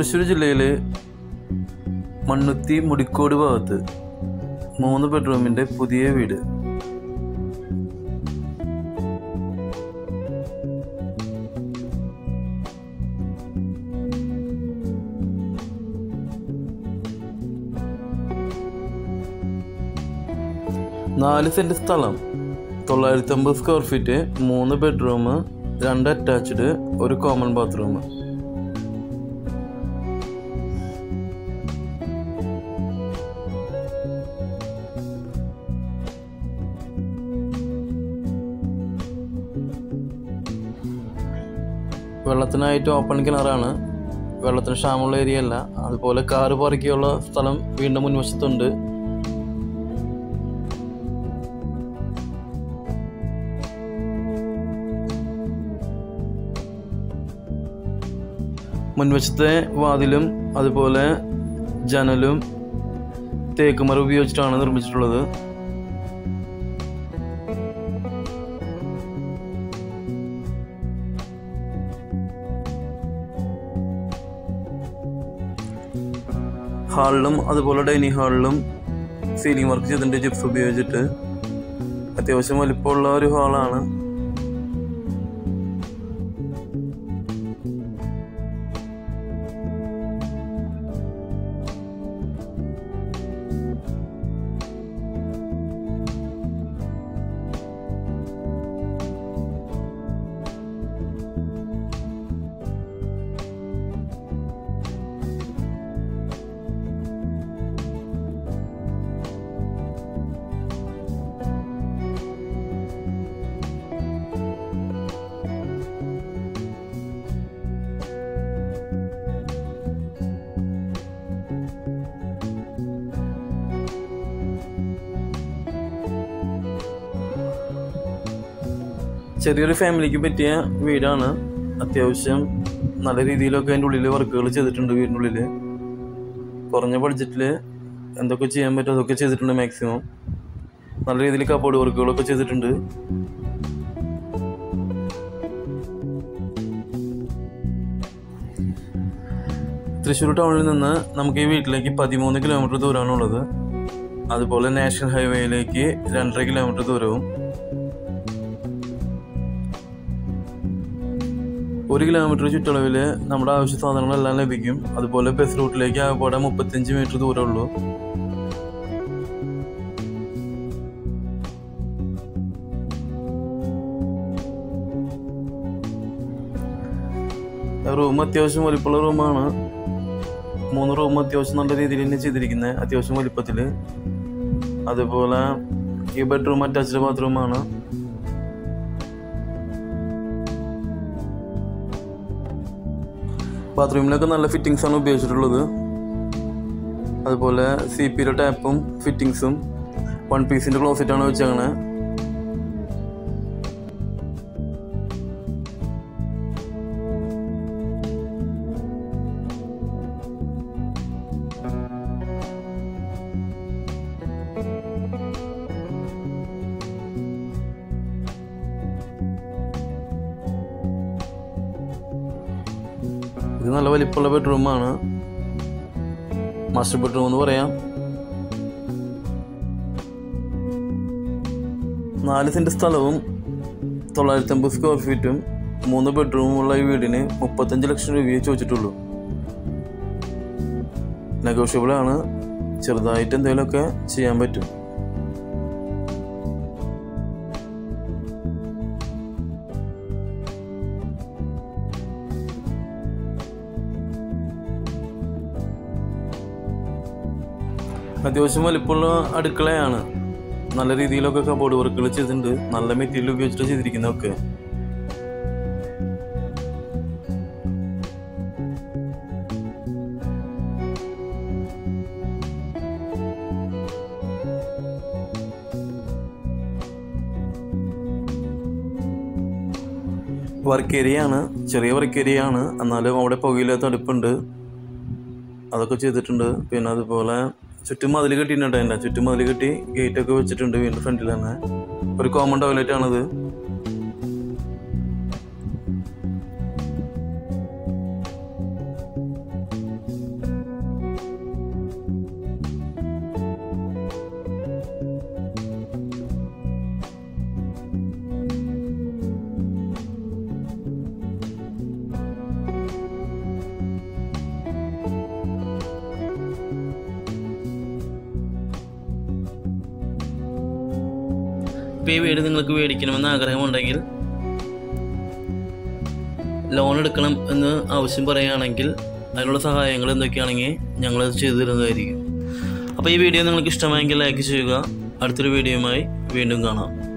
തൃശ്ശൂർ ജില്ലയിലെ മണ്ണുത്തി മുടിക്കോട് ഭാഗത്ത് മൂന്ന് ബെഡ്റൂമിന്റെ പുതിയ വീട്. നാല് സെന്റ് സ്ഥലം തൊള്ളായിരത്തി അമ്പത് സ്ക്വയർ ഫീറ്റ് മൂന്ന് ബെഡ്റൂം രണ്ട് അറ്റാച്ച്ഡ് ഒരു കോമൺ ബാത്റൂം വെള്ളത്തിനായിട്ട് ഓപ്പൺ കിണറാണ്. വെള്ളത്തിന് ക്ഷാമമുള്ള ഏരിയ അല്ല. അതുപോലെ കാറ് പറക്കിയുള്ള സ്ഥലം വീണ്ടും മുൻവശത്തുണ്ട്. മുൻവശത്തെ വാതിലും അതുപോലെ ജനലും തേക്കുമര ഉപയോഗിച്ചിട്ടാണ് നിർമ്മിച്ചിട്ടുള്ളത്. ഹാളിലും അതുപോലെ ഡൈനിങ് ഹാളിലും സീലിംഗ് വർക്ക് ചെയ്തിട്ടുണ്ട് ജിപ്സ് ഉപയോഗിച്ചിട്ട്. അത്യാവശ്യം വലിപ്പമുള്ള ഒരു ഹാളാണ് ചെറിയൊരു ഫാമിലിക്ക് പറ്റിയ വീടാണ്. അത്യാവശ്യം നല്ല രീതിയിലൊക്കെ അതിന്റെ ഉള്ളിൽ വർക്കുകൾ ചെയ്തിട്ടുണ്ട് വീടിന്റെ ഉള്ളിൽ കുറഞ്ഞ ബഡ്ജറ്റിൽ എന്തൊക്കെ ചെയ്യാൻ പറ്റും അതൊക്കെ ചെയ്തിട്ടുണ്ട് മാക്സിമം നല്ല രീതിയിൽ കബോർഡ് വർക്കുകളൊക്കെ ചെയ്തിട്ടുണ്ട്. തൃശ്ശൂർ ടൗണിൽ നിന്ന് നമുക്ക് ഈ വീട്ടിലേക്ക് പതിമൂന്ന് കിലോമീറ്റർ ദൂരമാണുള്ളത് അതുപോലെ നാഷണൽ ഹൈവേയിലേക്ക് രണ്ടര കിലോമീറ്റർ ദൂരവും. ഒരു കിലോമീറ്റർ ചുറ്റളവിൽ നമ്മുടെ ആവശ്യ സാധനങ്ങളെല്ലാം ലഭിക്കും. അതുപോലെ ബസ് റൂട്ടിലേക്ക് ആകപ്പാടെ മുപ്പത്തിയഞ്ച് മീറ്റർ ദൂരമുള്ളൂ റൂം അത്യാവശ്യം വലിപ്പമുള്ള റൂമാണ്. മൂന്ന് റൂം അത്യാവശ്യം നല്ല രീതിയിൽ തന്നെ ചെയ്തിരിക്കുന്നത് അത്യാവശ്യം വലിപ്പത്തിൽ അതുപോലെ ഈ ബെഡ്റൂം അറ്റാച്ച്ഡ് ബാത്റൂമാണ് ബാത്റൂമിലൊക്കെ നല്ല ഫിറ്റിങ്സ് ആണ് ഉപയോഗിച്ചിട്ടുള്ളത്. അതുപോലെ സി പിയുടെ ടാപ്പും ഫിറ്റിങ്സും വൺ പീസിന്റെ ക്ലോസറ്റ് ആണ് ഇത് നല്ല വലിപ്പമുള്ള ബെഡ്റൂമാണ് മാസ്റ്റർ ബെഡ്റൂം എന്ന് പറയാം. നാല് സെന്റ് സ്ഥലവും തൊള്ളായിരത്തി അമ്പത് സ്ക്വയർ ഫീറ്റും മൂന്ന് ബെഡ്റൂമുള്ള ഈ വീടിന് മുപ്പത്തഞ്ച് ലക്ഷം രൂപയെ ചോദിച്ചിട്ടുള്ളൂ. നെഗോഷ്യബിൾ ആണ്. ചെറുതായിട്ട് എന്തെങ്കിലുമൊക്കെ ചെയ്യാൻ പറ്റും. അത്യാവശ്യം വലിപ്പമുള്ള അടുക്കളയാണ്. നല്ല രീതിയിലൊക്കെ കബോർഡ് വർക്കുകൾ ചെയ്തിട്ടുണ്ട്. നല്ല മെറ്റീരിയൽ ഉപയോഗിച്ചിട്ട് ചെയ്തിരിക്കുന്നതൊക്കെ. വർക്ക് ഏരിയ ആണ്. ചെറിയ വർക്ക് ഏരിയ ആണ്. എന്നാലും അവിടെ പുകയില്ലാത്ത അടുപ്പുണ്ട് അതൊക്കെ ചെയ്തിട്ടുണ്ട്. പിന്നെ അതുപോലെ ചുറ്റും മതിൽ കെട്ടിയിട്ടുണ്ട് അതിന്റെ ചുറ്റും മതിൽ കെട്ടി ഗേറ്റൊക്കെ വെച്ചിട്ടുണ്ട് വീടിന്റെ ഫ്രണ്ടിൽ തന്നെ. ഒരു കോമൺ ടോയ്ലറ്റ് ആണത്. ഈ വീട് നിങ്ങൾക്ക് മേടിക്കണമെന്ന് ആഗ്രഹമുണ്ടെങ്കിൽ ലോൺ എടുക്കണം എന്ന് ആവശ്യം പറയുകയാണെങ്കിൽ അതിനുള്ള സഹായങ്ങൾ എന്തൊക്കെയാണെങ്കിൽ ഞങ്ങൾ ചെയ്തു തരുന്നതായിരിക്കും. അപ്പോൾ ഈ വീഡിയോ നിങ്ങൾക്ക് ഇഷ്ടമായെങ്കിൽ ലൈക്ക് ചെയ്യുക. അടുത്തൊരു വീഡിയോയുമായി വീണ്ടും കാണാം.